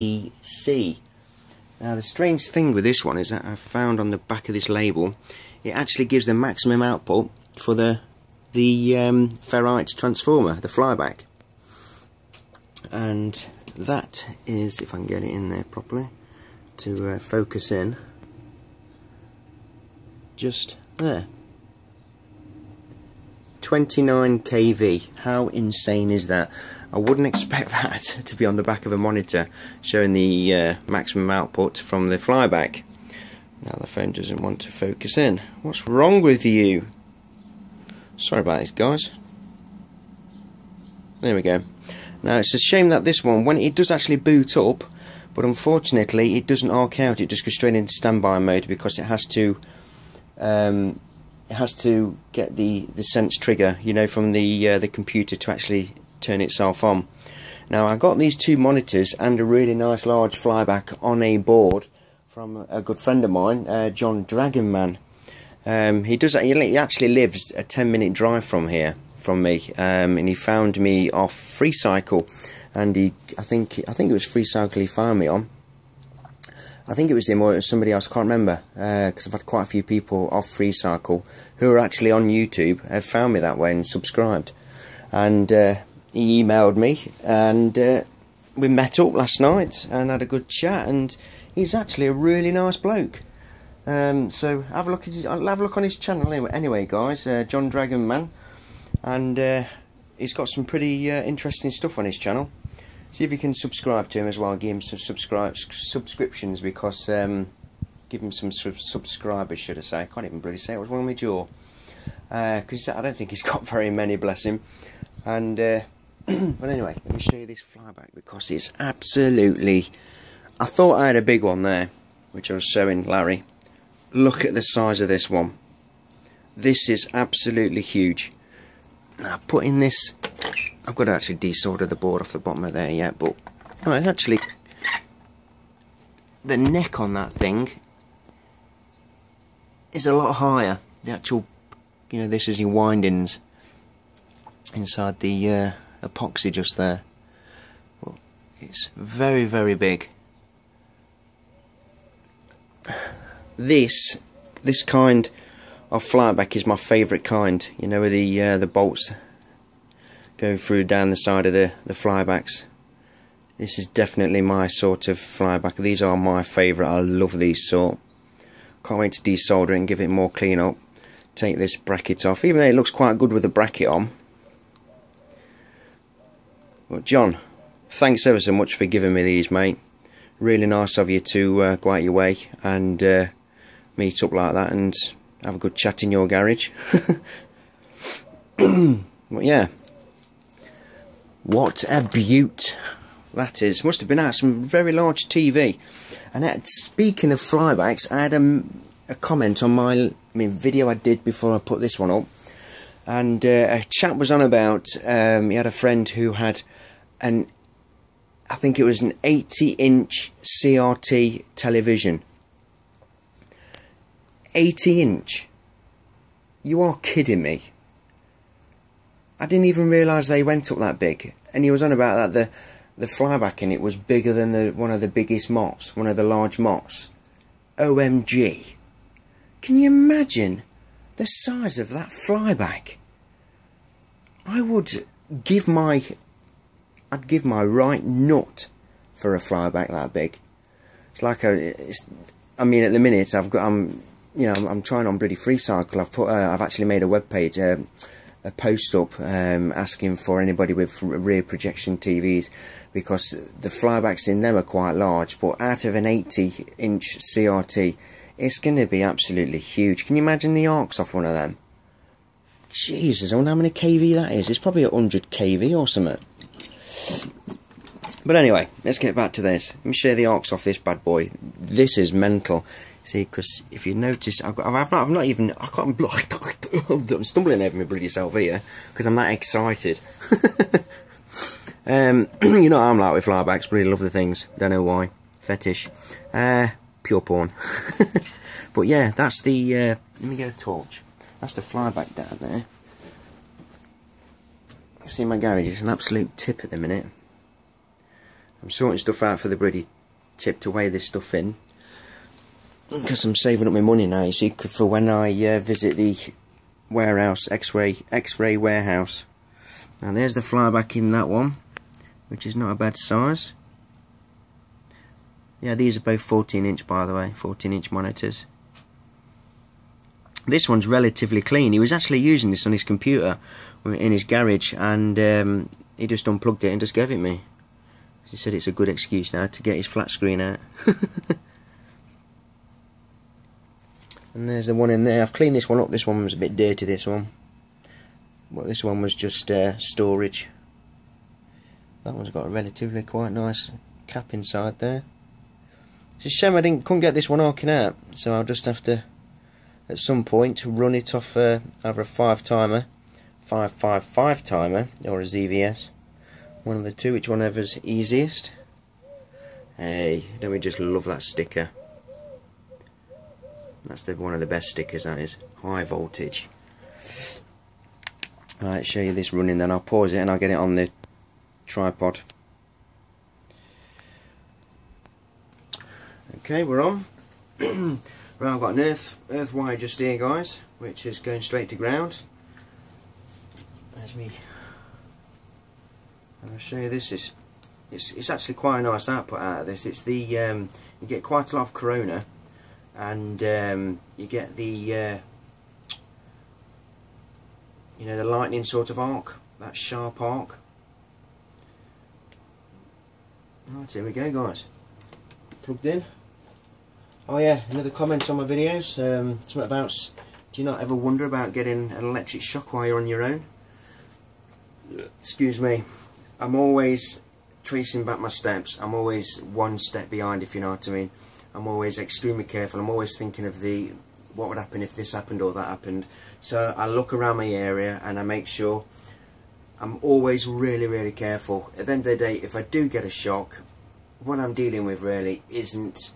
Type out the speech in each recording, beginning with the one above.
EC. Now the strange thing with this one is that I found on the back of this label it actually gives the maximum output for the the um, ferrite transformer, the flyback. And that is, if I can get it in there properly, to uh, focus in, just there. 29 kV. How insane is that? I wouldn't expect that to be on the back of a monitor showing the uh, maximum output from the flyback. Now the phone doesn't want to focus in. What's wrong with you? Sorry about this guys. There we go. Now it's a shame that this one, when it does actually boot up, but unfortunately it doesn't arc out, it just goes straight into standby mode because it has to um, has to get the, the sense trigger, you know, from the uh, the computer to actually turn itself on. Now I got these two monitors and a really nice large flyback on a board from a good friend of mine, uh, John Dragonman. Um, he does. He actually lives a ten minute drive from here, from me, um, and he found me off FreeCycle, and he, I think, I think it was FreeCycle he found me on. I think it was him or it was somebody else. I can't remember because uh, I've had quite a few people off FreeCycle who are actually on YouTube have found me that way and subscribed, and uh, he emailed me and uh, we met up last night and had a good chat and he's actually a really nice bloke. Um, so have a look at his, have a look on his channel anyway, anyway guys. Uh, John Dragon Man, and uh, he's got some pretty uh, interesting stuff on his channel. See if you can subscribe to him as well. Give him some subscriptions because um, give him some sub subscribers, should I say? I can't even really say it. What's wrong with my jaw? Because uh, I don't think he's got very many, bless him. And uh, but anyway, let me show you this flyback because it's absolutely I thought I had a big one there, which I was showing Larry. Look at the size of this one. This is absolutely huge. Now, putting this... I've got to actually desolder the board off the bottom of there yet, but... No, it's actually... The neck on that thing is a lot higher. The actual... You know, this is your windings inside the uh, epoxy just there. it's very, very big. this this kind of flyback is my favourite kind. You know the uh, the bolts go through down the side of the the flybacks. This is definitely my sort of flyback. These are my favourite. I love these sort. Can't wait to desolder it and give it more clean up. Take this bracket off, even though it looks quite good with the bracket on. But John, thanks ever so much for giving me these, mate really nice of you to uh, go out your way and uh, meet up like that and have a good chat in your garage. but yeah, what a beaut that is. Must have been out some very large TV. And that, speaking of flybacks, I had a, a comment on my I mean, video I did before I put this one up. And uh, a chat was on about, um, he had a friend who had an I think it was an 80 inch CRT television. 80 inch? You are kidding me. I didn't even realise they went up that big. And he was on about that the the flyback in it was bigger than the one of the biggest MOTs, one of the large MOTs. OMG. Can you imagine the size of that flyback? I would give my I'd give my right nut for a flyback that big. It's like a, it's, I mean, at the minute I've got, I'm, you know, I'm, I'm trying on bloody free FreeCycle. I've put, uh, I've actually made a web page, uh, a post up um, asking for anybody with rear projection TVs because the flybacks in them are quite large. But out of an 80 inch CRT, it's going to be absolutely huge. Can you imagine the arcs off one of them? Jesus, I wonder how many kV that is. It's probably 100 kV or something. But anyway, let's get back to this. Let me share the arcs off this bad boy. This is mental. See, because if you notice, I've, got, I've, not, I've not even, I can't I'm stumbling over my bloody self here, because I'm that excited. um, you know I'm like with flybacks, really love the things, don't know why. Fetish. Uh, pure porn. but yeah, that's the, uh, let me get a torch. That's the flyback down there. You see my garage, it's an absolute tip at the minute. I'm sorting stuff out for the bloody tip to weigh this stuff in. Because I'm saving up my money now, you see, for when I uh, visit the warehouse, X-ray X-ray warehouse. Now there's the flyback in that one, which is not a bad size. Yeah, these are both 14 inch by the way, 14 inch monitors. This one's relatively clean. He was actually using this on his computer in his garage and um, he just unplugged it and just gave it me. He said it's a good excuse now to get his flat screen out. and there's the one in there. I've cleaned this one up. This one was a bit dirty, this one. But this one was just uh, storage. That one's got a relatively quite nice cap inside there. It's a shame I didn't couldn't get this one arcing out, so I'll just have to at some point run it off uh, either a five timer, five five five timer, or a ZVS. One of the two, which one ever's easiest. Hey, don't we just love that sticker? That's the one of the best stickers. That is high voltage. Right, show you this running. Then I'll pause it and I'll get it on the tripod. Okay, we're on. right, I've got an earth, earth wire just here, guys, which is going straight to ground. There's me. And I'll show you this. It's, it's, it's actually quite a nice output out of this. It's the um, you get quite a lot of corona, and um, you get the uh, you know the lightning sort of arc, that sharp arc. Right, here we go, guys. Plugged in. Oh yeah, another comment on my videos. Um, something about, do you not ever wonder about getting an electric shock while you're on your own? Excuse me. I'm always tracing back my steps. I'm always one step behind, if you know what I mean. I'm always extremely careful. I'm always thinking of the what would happen if this happened or that happened. So I look around my area and I make sure I'm always really, really careful. At the end of the day, if I do get a shock, what I'm dealing with really isn't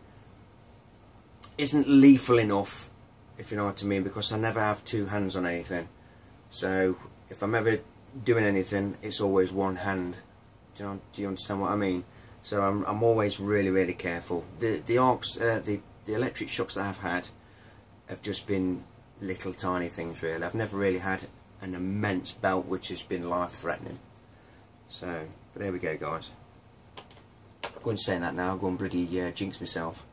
isn't lethal enough, if you know what I mean, because I never have two hands on anything. So if I'm ever doing anything, it's always one hand. Do you, know, do you understand what I mean? So I'm, I'm always really, really careful. The the arcs, uh, the the electric shocks that I've had have just been little tiny things really. I've never really had an immense belt which has been life-threatening. So, but there we go, guys. Going to say that now. I'll go and bloody uh, jinx myself.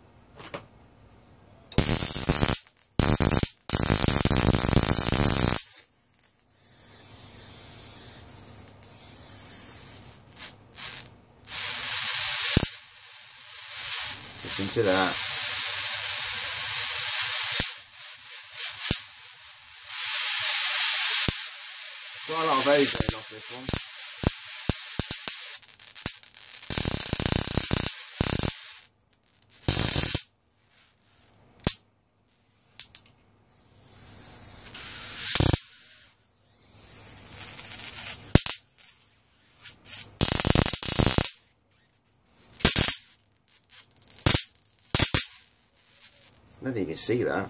Listen to that. Got a lot don't think you can see that.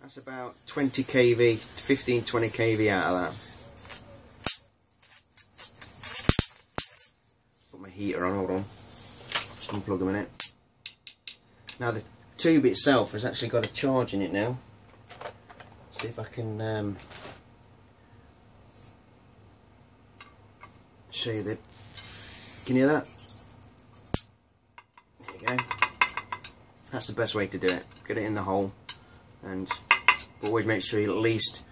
That's about 20 kV, 15, 20 kV out of that. Put my heater on, hold on. Just unplug a minute. Now the tube itself has actually got a charge in it now. See if I can um, show you the. Can you hear that? There you go. That's the best way to do it. Get it in the hole, and always make sure you're at least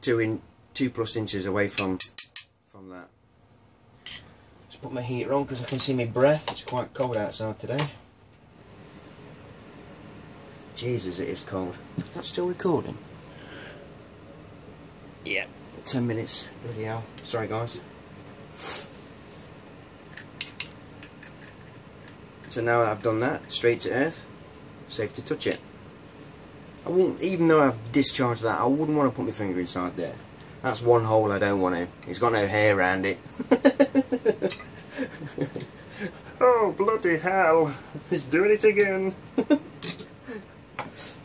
two in two plus inches away from from that. Just put my heater on because I can see my breath. It's quite cold outside today. Jesus, it is cold. That's still recording. Yeah, 10 minutes. Bloody hell. Sorry, guys. So now I've done that, straight to earth, safe to touch it. I won't, even though I've discharged that, I wouldn't want to put my finger inside there. That's one hole I don't want to. He's got no hair around it. oh, bloody hell. He's doing it again.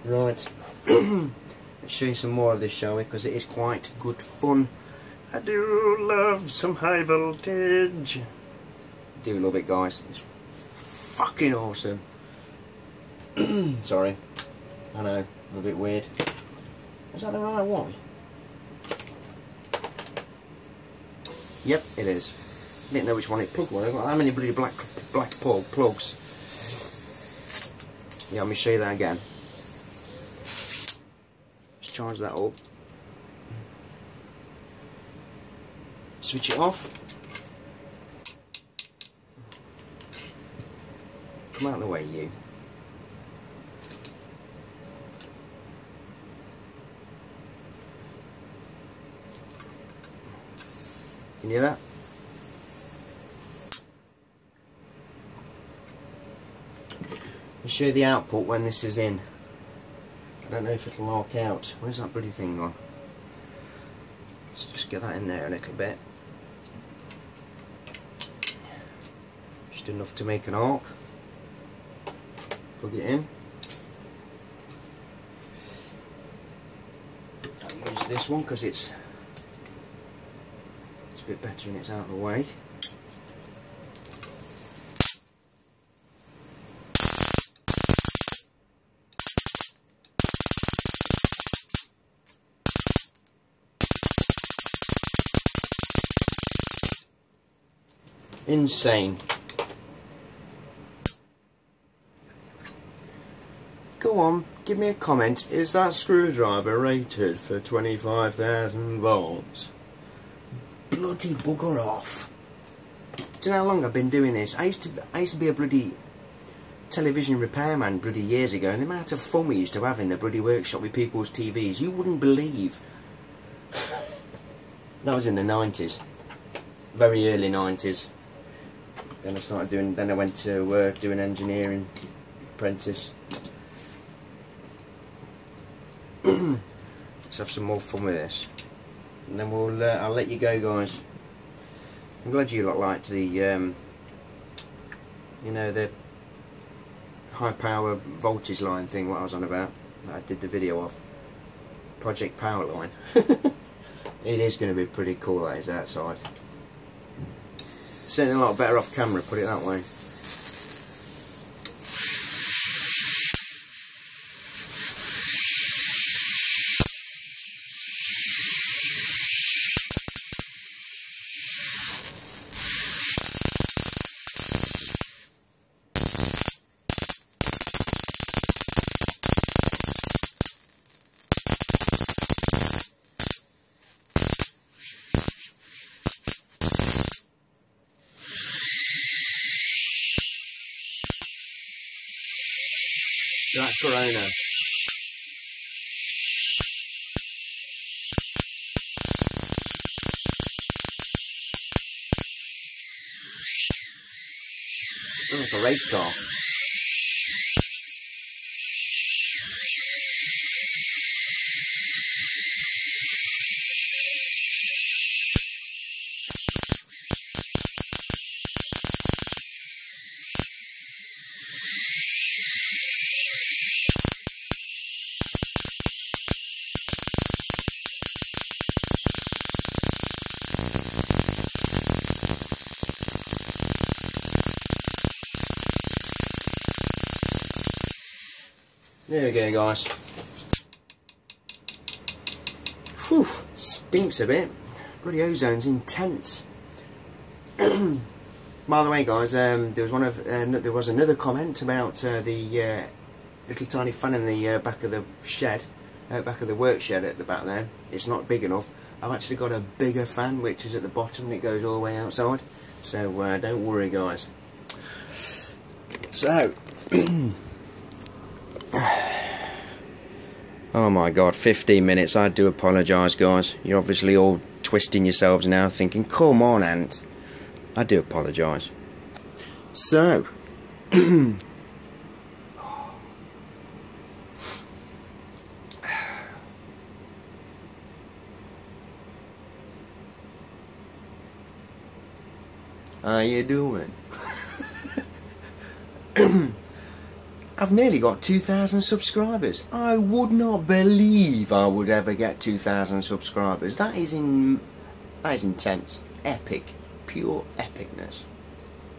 Right. Let's show you some more of this, shall we? Because it is quite good fun. I do love some high voltage. do love it, guys. It's fucking awesome. Sorry. I know, I'm a bit weird. Is that the right one? Yep, it is. Didn't know which one it plugged was. I've got how many bloody black black plug plugs? Yeah, let me show you that again. Charge that up. Switch it off. Come out of the way, you. Can you hear that? I'll show the output when this is in. I don't know if it'll lock out. Where's that bloody thing gone? Let's just get that in there a little bit. Just enough to make an arc. Plug it in. I'll use this one because it's it's a bit better and it's out of the way. Insane. Go on, give me a comment. Is that screwdriver rated for 25,000 volts? bloody bugger off. Do you know how long I've been doing this? I used to I used to be a bloody television repairman bloody years ago and the amount of fun we used to have in the bloody workshop with people's TVs, you wouldn't believe. that was in the 90s. Very early 90s. Then I started doing, then I went to work doing engineering, apprentice. Let's have some more fun with this. And then we'll uh, I'll let you go guys. I'm glad you lot liked the um, you know the high power voltage line thing what I was on about that I did the video of. Project power line it is going to be pretty cool that is outside certainly a lot better off camera put it that way Not Corona. A race car. There we go guys. Whew, stinks a bit. Bloody ozone's intense. By the way guys, um, there was one of uh, there was another comment about uh, the uh, little tiny fan in the uh, back of the shed, uh, back of the work shed at the back there. It's not big enough. I've actually got a bigger fan which is at the bottom and it goes all the way outside. So uh, don't worry guys. So Oh my god, 15 minutes. I do apologise, guys. You're obviously all twisting yourselves now, thinking, come on, Ant. I do apologise. So, how you doing? I've nearly got 2,000 subscribers. I would not believe I would ever get 2,000 subscribers. That is in, that is intense, epic, pure epicness.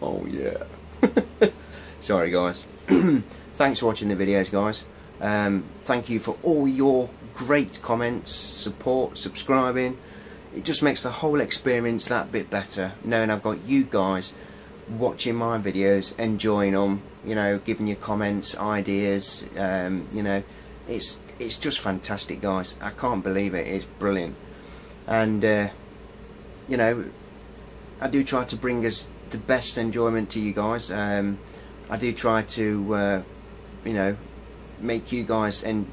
Oh yeah. Sorry guys. Thanks for watching the videos guys. Um, thank you for all your great comments, support, subscribing. It just makes the whole experience that bit better knowing I've got you guys watching my videos, enjoying them, you know, giving your comments, ideas, um, you know, it's it's just fantastic, guys. I can't believe it. It's brilliant, and uh, you know, I do try to bring us the best enjoyment to you guys. Um, I do try to, uh, you know, make you guys and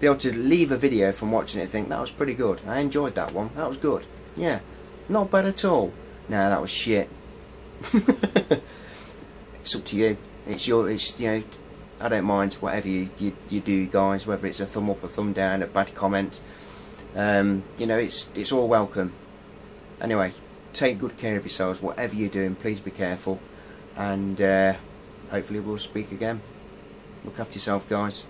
be able to leave a video from watching it think that was pretty good. I enjoyed that one. That was good. Yeah, not bad at all. No, that was shit. it's up to you. It's your. It's you know. I don't mind whatever you, you, you do, guys. Whether it's a thumb up, a thumb down, a bad comment. Um, you know, it's it's all welcome. Anyway, take good care of yourselves. Whatever you're doing, please be careful, and uh, hopefully we'll speak again. Look after yourself, guys.